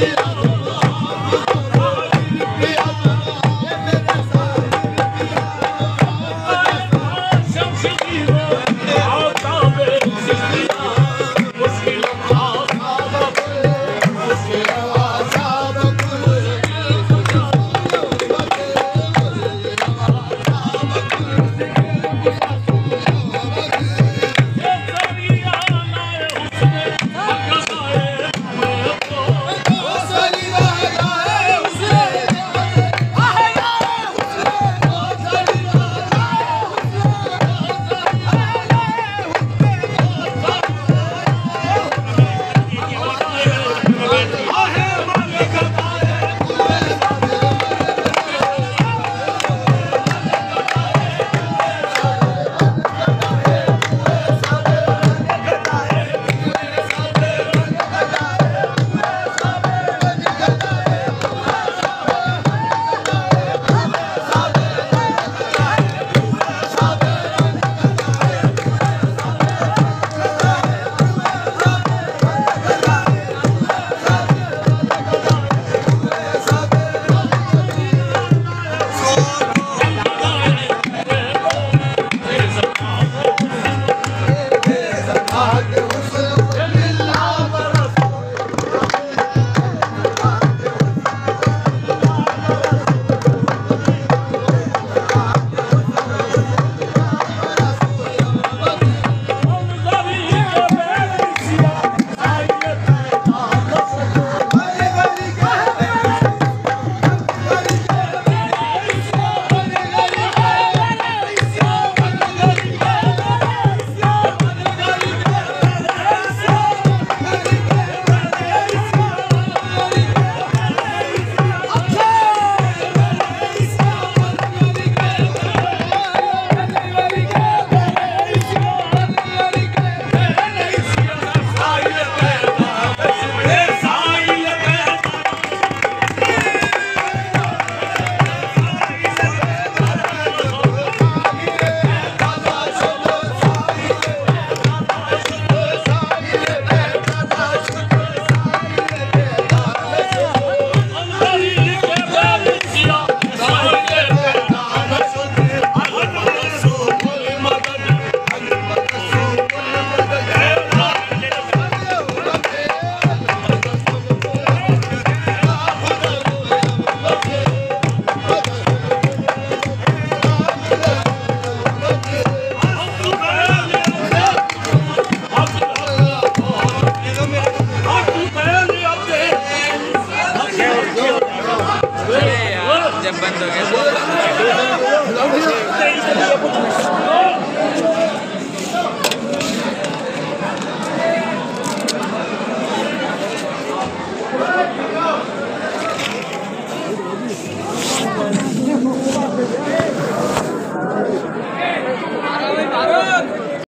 Yeah. É né? é né? Não, não, não.